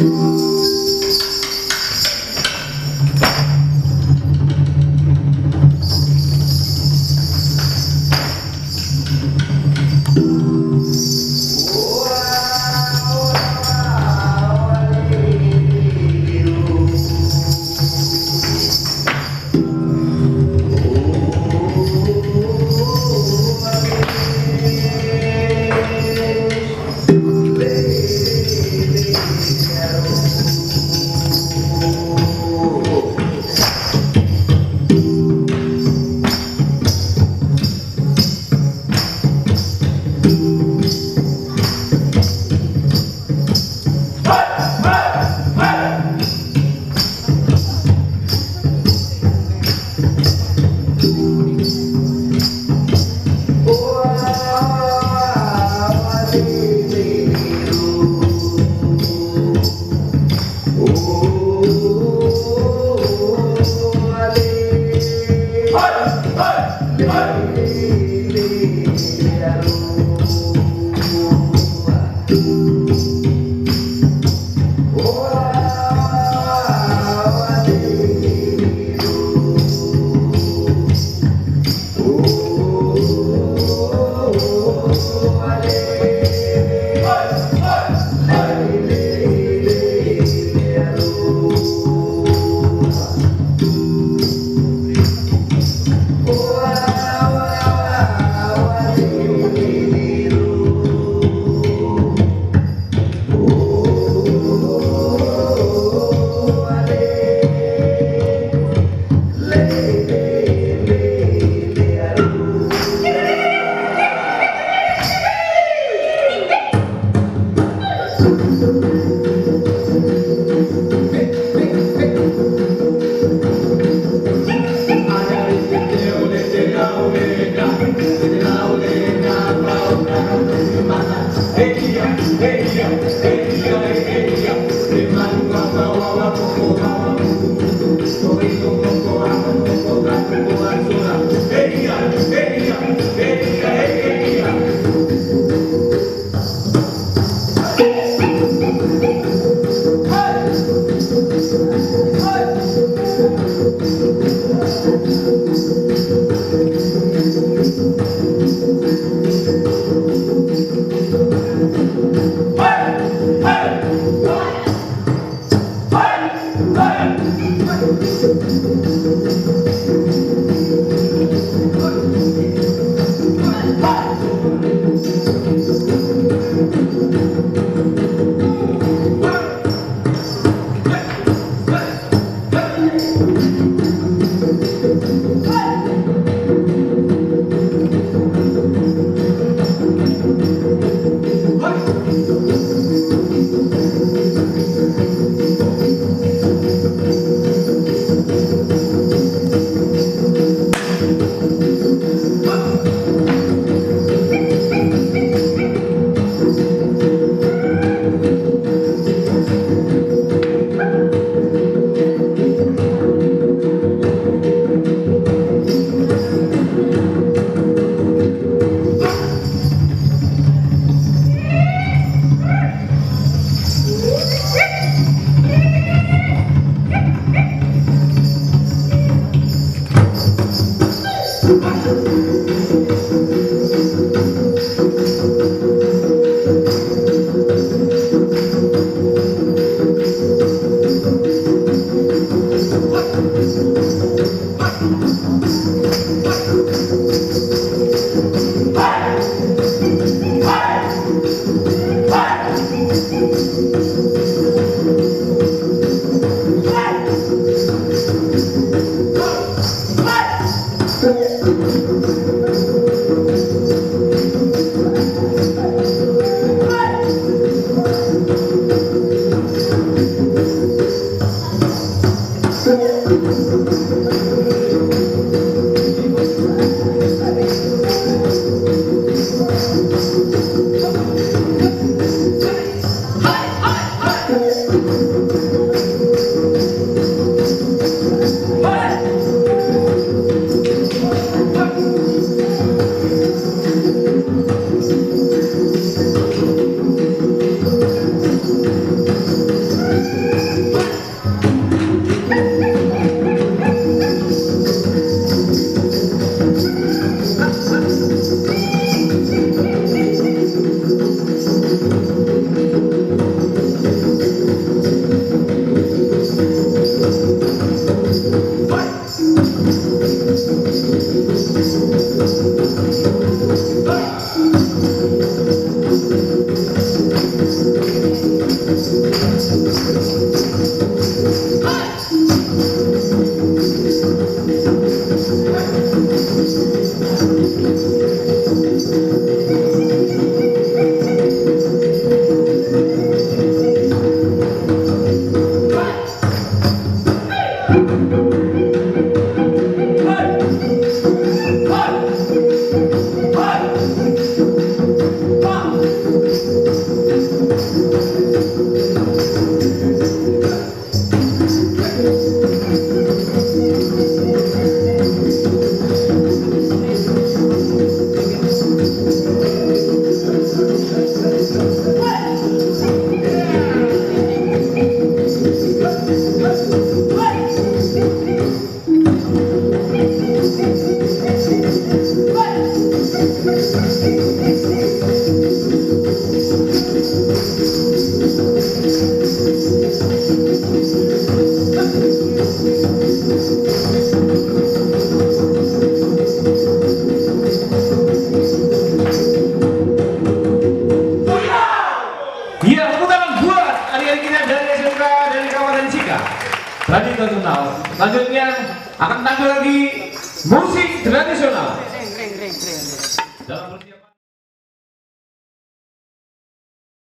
Música Hey! Hey! Pai. tradisional. Selanjutnya akan tampil lagi musik tradisional. Ring, ring, ring, ring.